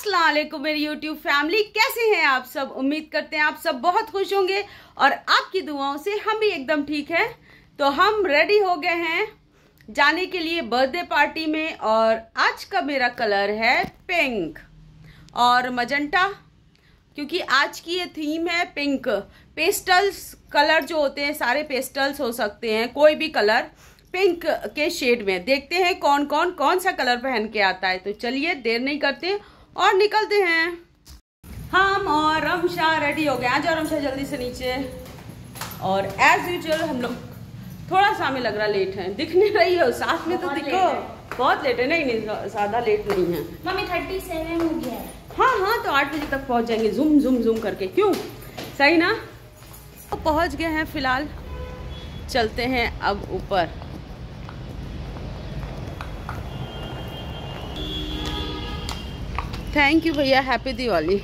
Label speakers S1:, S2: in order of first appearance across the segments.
S1: अस्सलाम मेरी YouTube family कैसे हैं आप सब? उम्मीद करते हैं आप सब बहुत खुश होंगे और आपकी दुआओं से हम भी एकदम ठीक हैं। तो हम रेडी हो गए हैं जाने के लिए बर्थडे पार्टी में और आज का मेरा कलर है पिंक और मजंटा क्योंकि आज की ये थीम है पिंक पेस्टल्स कलर जो होते हैं, सारे पेस्टल्स हो सकते हैं, कोई भी कलर पिंक के शेड में। देखते हैं कौन कौन कौन सा कलर पहन के आता है। तो चलिए, देर नहीं करते। और निकलते हैं। हम और रमशा रेडी हो गए आ जाओ रमशा जल्दी से नीचे। और एज यूजल हम लोग थोड़ा सा हमें लग रहा लेट है। दिख नहीं रही हो। साथ में तो दिखो। बहुत लेट है। नहीं नहीं ज़्यादा लेट नहीं है।
S2: मम्मी थर्टी सेवन हो गया हाँ।
S1: हाँ तो आठ बजे तक पहुँच जाएँगे। जूम जूम जूम करके। क्यों? सही ना? तो पहुँच गए हैं फ़िलहाल। चलते हैं अब ऊपर। थैंक यू भैया. हैप्पी दिवाली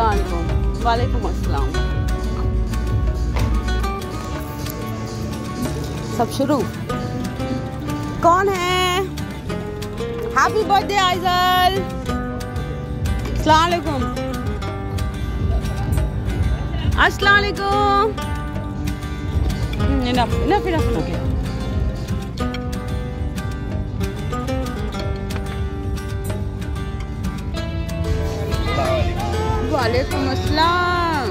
S1: वालेकुम अस्सलाम सब शुरू? कौन है? हैप्पी बर्थडे आइजल अस्सलाम अस्सलाम इनफ इनफ इनफ इनफ वालेकुम अस्सलाम।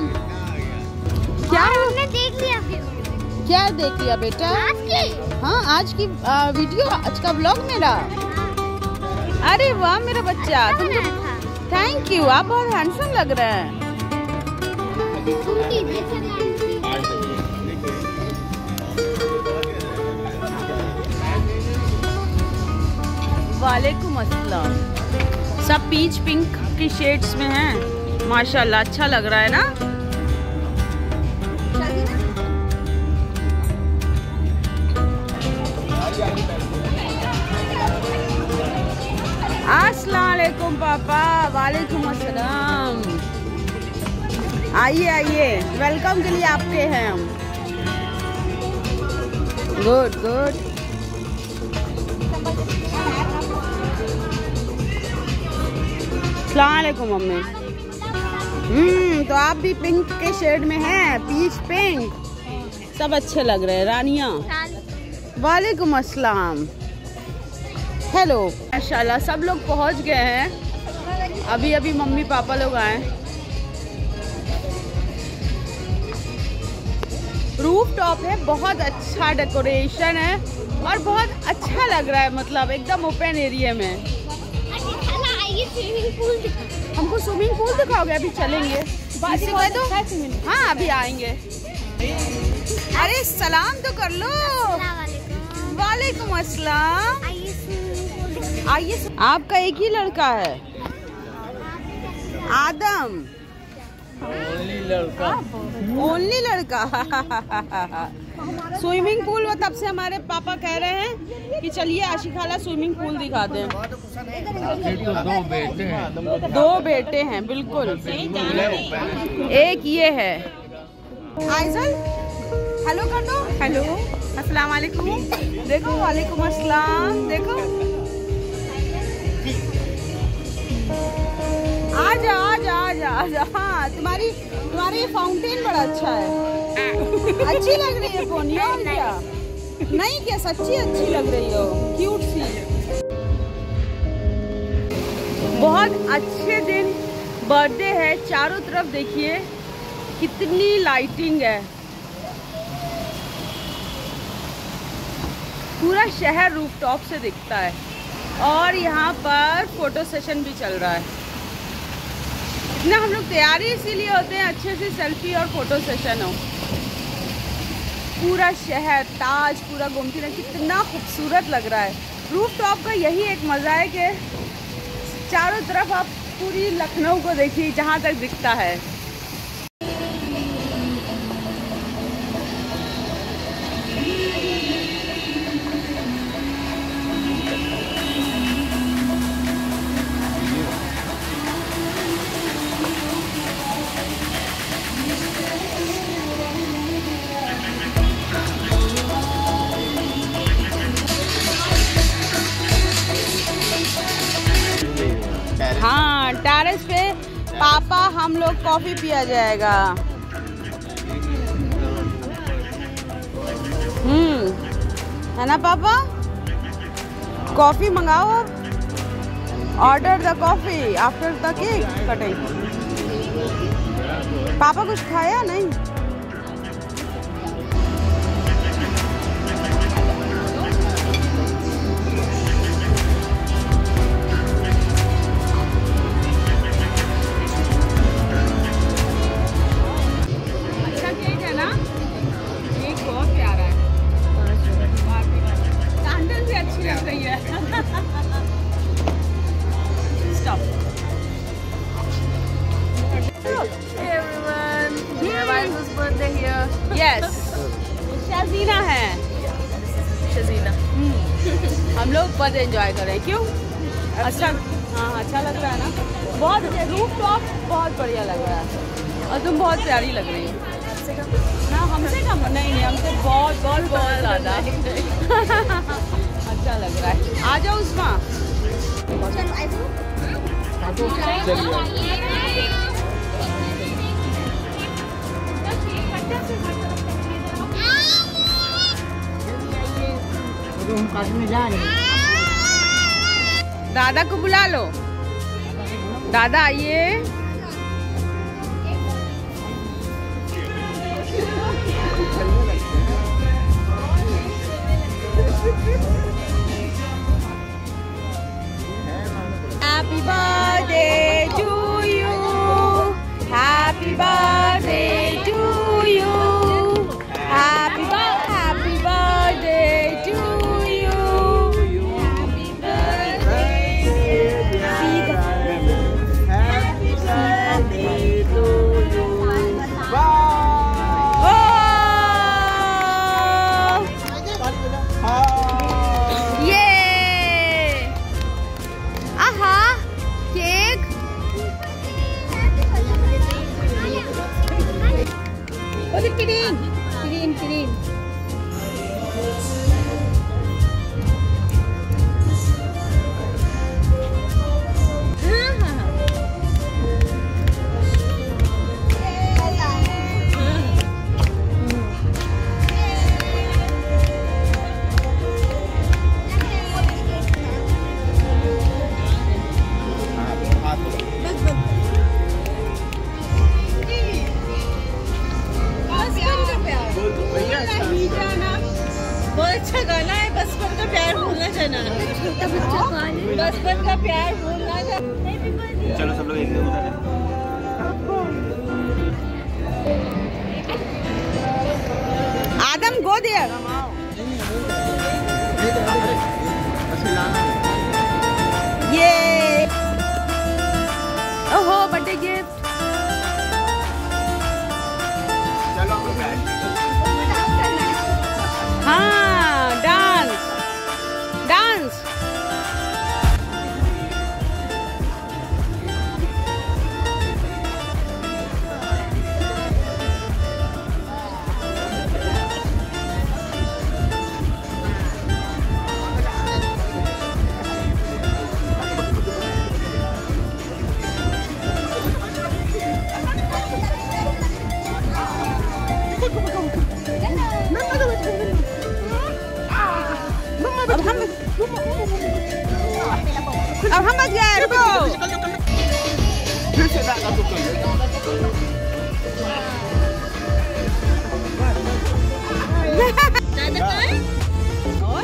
S1: क्या
S2: हमने देख लिया
S1: क्या देख लिया बेटा?
S2: आज की?
S1: हाँ आज की वीडियो आज का ब्लॉग मेरा। अरे वाह मेरा बच्चा तुम तो थैंक यू आप बहुत हैंडसम लग रहे हैं। वालेकुम अस्सलाम। सब पीच पिंक की शेड्स में हैं। माशाल्लाह अच्छा लग रहा है ना? अस्सलाम वालेकुम पापा, वालेकुम आइए आइए वेलकम के लिए आपके हैं हम। गुड गुड सलामकुम मम्मी। हम्म तो आप भी पिंक के शेड में हैं पीच पिंक सब अच्छे लग रहे हैं, रानिया। वालेकुम अस्सलाम। हेलो माशाल्लाह, सब लोग पहुँच गए हैं। अभी अभी मम्मी पापा लोग आए। रूफ टॉप है, बहुत अच्छा डेकोरेशन है और बहुत अच्छा लग रहा है मतलब एकदम ओपन एरिया में। हमको स्विमिंग पूल दिखाओगे? अभी चलेंगे। तो हाँ अभी आएँगे। अरे सलाम तो कर लो। वालेकुम
S2: दिखा
S1: आइए। आपका एक ही लड़का है? आदम। ओनली लड़का। ओनली लड़का। स्विमिंग पूल वो तब से हमारे पापा कह रहे हैं कि चलिए आशीखाला स्विमिंग पूल दिखा दें।
S3: तो दो बेटे हैं
S1: दो बेटे हैं बिल्कुल। एक ये है। आइजल हेलो कर दो हेलो। अस्सलाम वालेकुम। देखो वालेकुम अस्सलाम। देखो। आ जा आ जा आ जा आ जा हाँ तुम्हारी फाउंटेन बड़ा अच्छा है। अच्छी लग रही है क्या? नहीं क्या, सच्ची अच्छी लग रही हो। क्यूट सी। बहुत अच्छे दिन बर्थडे है, चारों तरफ़ देखिए, कितनी लाइटिंग है। पूरा शहर रूफटॉप से दिखता है। और यहाँ पर फ़ोटो सेशन भी चल रहा है। इतना हम लोग तैयारी इसीलिए होते हैं अच्छे से सेल्फी और फ़ोटो सेशन हो। पूरा शहर ताज, पूरा गोमती नगर कितना खूबसूरत लग रहा है। रूफ टॉप का यही एक मज़ा है कि चारों तरफ़ आप पूरी लखनऊ को देखिए, जहाँ तक दिखता है हाँ। कॉफ़ी पिया जाएगा। हम्म है ना पापा? Coffee मंगाओ। Order the coffee after the cake cutting. पापा कुछ खाया नहीं? हम बस एंजॉय कर रहे हैं क्यों? अच्छा हाँ हाँ, अच्छा लग रहा है ना? बहुत रूफ टॉप बहुत बढ़िया लग रहा है। और तुम बहुत प्यारी लग रही हो। ना हमसे कम नहीं नहीं हमसे बहुत बहुत बहुत ज़्यादा। अच्छा लग रहा है। आ जाओ उसमा। दादा को बुला लो दादा आइए Happy birthday
S4: बचपन का प्यार भूलना जाना
S1: अब हम अब हम बच गए रुको
S3: फिर से दादा को कर
S4: दादा कहाँ है
S1: और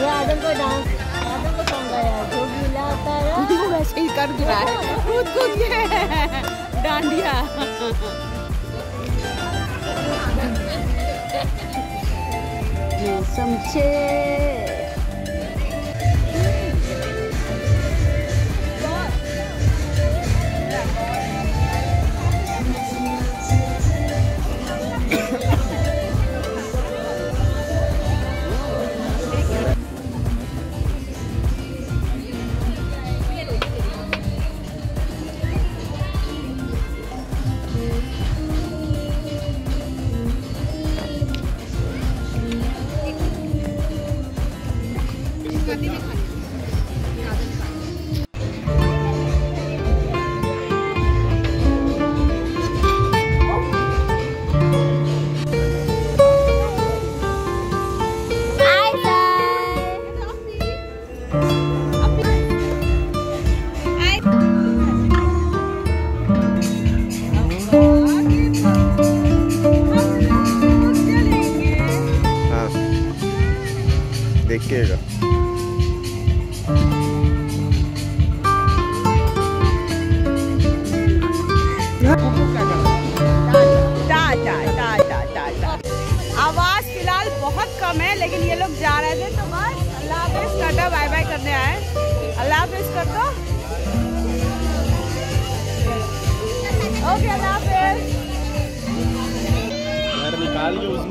S4: ये आदम को डांस। आदम को सॉन्ग आया जो गीला तारा
S1: वो वैसे ही कर गिरा है कूद कूद के डांडिया ये समझे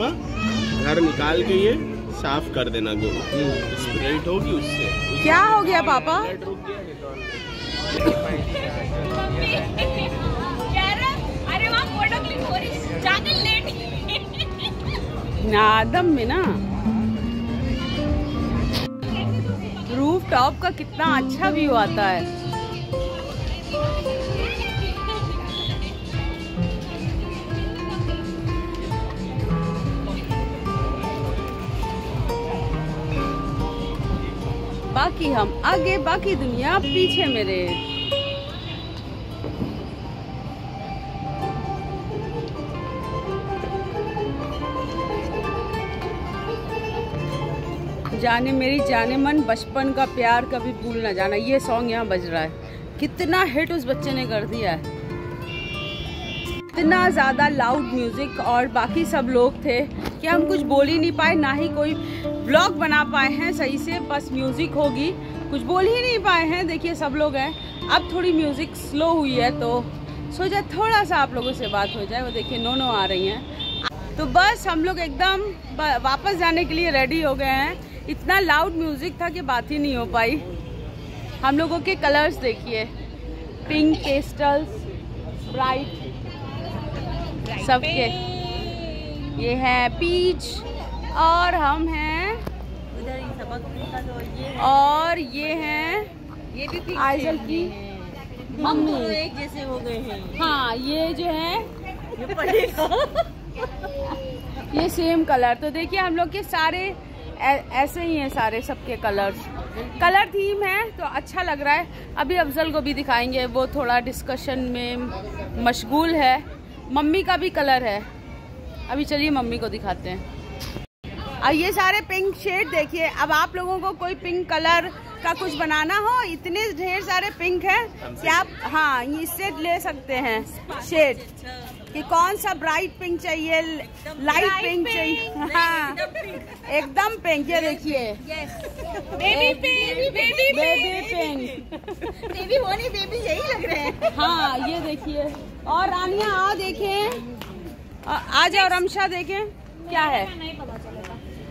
S3: उसमें घर निकाल के ये साफ़ कर देना गो स्प्रेट होगी उससे।
S1: क्या हो गया, पापा? नादम में ना रूफ टॉप का कितना अच्छा व्यू आता है। बाकी हम आगे बाकी दुनिया पीछे मेरे जाने मेरी जाने मन, बचपन का प्यार कभी भूल ना जाना। ये सॉन्ग यहाँ बज रहा है। कितना हिट उस बच्चे ने कर दिया है। इतना ज़्यादा लाउड म्यूज़िक और बाकी सब लोग थे। कि हम कुछ बोल ही नहीं पाए ना ही कोई ब्लॉग बना पाए हैं सही से बस म्यूज़िक होगी। कुछ बोल ही नहीं पाए हैं देखिए सब लोग हैं। अब थोड़ी म्यूज़िक स्लो हुई है तो सोचा थोड़ा सा आप लोगों से बात हो जाए वो देखिए नो नो आ रही हैं। तो बस हम लोग एकदम वापस जाने के लिए रेडी हो गए हैं। इतना लाउड म्यूज़िक था कि बात ही नहीं हो पाई। हम लोगों के कलर्स देखिए। पिंक पेस्टल्स ब्राइट सबके। ये है पीच और हम हैं और ये हैं
S4: ये भी
S1: आइजल की
S4: हम
S1: मम्मी।
S4: दोनों एक जैसे हो गए हैं।
S1: हाँ ये जो है।
S4: ये पड़ेगा
S1: ये सेम कलर तो देखिए हम लोग के सारे ऐ- ऐसे ही हैं सारे सबके कलर्स कलर थीम है तो अच्छा लग रहा है। अभी अफजल को भी दिखाएँगे वो थोड़ा डिस्कशन में मशगूल है। मम्मी का भी कलर है। अभी चलिए मम्मी को दिखाते हैं। अब ये सारे पिंक शेड देखिए। अब आप लोगों को कोई पिंक कलर का कुछ बनाना हो इतने ढेर सारे पिंक है कि आप हाँ इससे ले सकते हैं शेड। कि कौन सा ब्राइट पिंक चाहिए लाइट पिंक चाहिए? हाँ। एकदम पिंक ये देखिए।
S2: Baby pink baby
S1: baby pink
S4: baby baby यही लग रहे हैं।
S1: हाँ ये देखिए। और रानिया आओ देखें। आ जाओ रमशा देखें क्या है।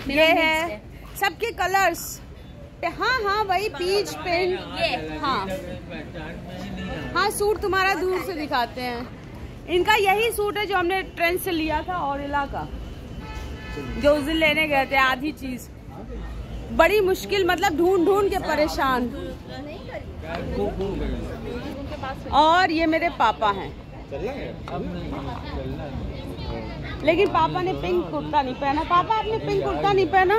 S1: ये है सबके कलर्स हाँ हाँ वही पीच पिंक ये। हाँ। हाँ सूट तुम्हारा दूर से दिखाते हैं। इनका यही सूट है जो हमने ट्रेन से लिया था और का। जो उस दिन लेने गए थे आधी चीज़। बड़ी मुश्किल मतलब ढूंढ ढूंढ के परेशान। और ये मेरे पापा हैं। लेकिन पापा ने पिंक कुर्ता नहीं पहना। पापा आपने पिंक कुर्ता नहीं पहना?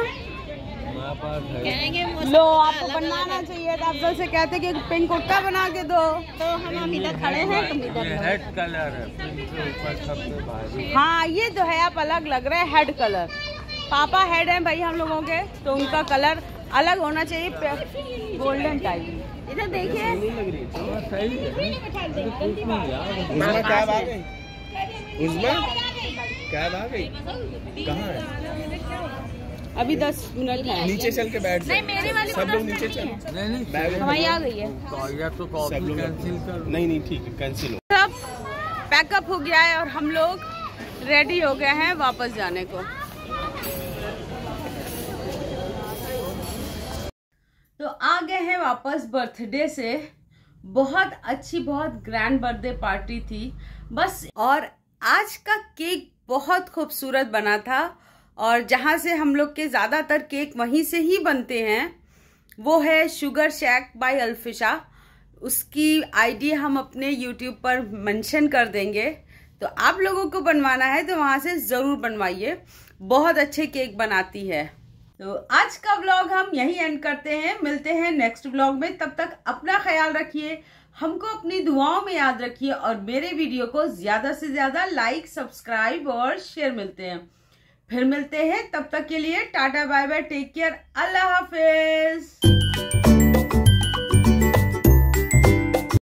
S1: लो आपको बनवाना चाहिए था। अफजल से कहते कि पिंक कुर्ता बना के दो।
S4: तो हम हम इधर खड़े हैं तुम इधर
S5: हेड कलर है
S1: हाँ ये तो है आप अलग लग रहे है हेड कलर पापा हेड हैं भाई हम लोगों के तो उनका कलर अलग होना चाहिए गोल्डन टाइप इधर देखिए।
S3: उस्मा क्या आ गई उस्मा क्या आ गई? कहाँ है?
S1: अभी दस मिनट है।
S3: नीचे चल के बैठ
S2: नहीं मेरे वाली
S3: सब लोग नीचे चल।
S5: नहीं नहीं।
S3: बैग
S1: हमारी आ गई है।
S5: तो तो
S3: सब लोग
S5: कैंसिल कर।
S3: नहीं नहीं ठीक है कैंसिल हो।
S1: सब पैकअप हो गया है और हम लोग रेडी हो गए हैं वापस जाने को। तो आ गए हैं वापस बर्थडे से। बहुत अच्छी बहुत ग्रैंड बर्थडे पार्टी थी। बस और आज का केक बहुत खूबसूरत बना था और जहाँ से हम लोग के ज़्यादातर केक वहीं से ही बनते हैं, वो है शुगर शैक बाय अल्फिशा उसकी आईडी हम अपने यूट्यूब पर मेंशन कर देंगे। तो आप लोगों को बनवाना है तो वहाँ से ज़रूर बनवाइए। बहुत अच्छे केक बनाती है। तो आज का व्लॉग हम यहीं एंड करते हैं। मिलते हैं नेक्स्ट व्लॉग में। तब तक अपना ख्याल रखिए। हमको अपनी दुआओं में याद रखिए और मेरे वीडियो को ज़्यादा से ज़्यादा लाइक, सब्सक्राइब और शेयर मिलते हैं। फिर मिलते हैं, तब तक के लिए tata bye bye, take care, अल्लाह हाफिज।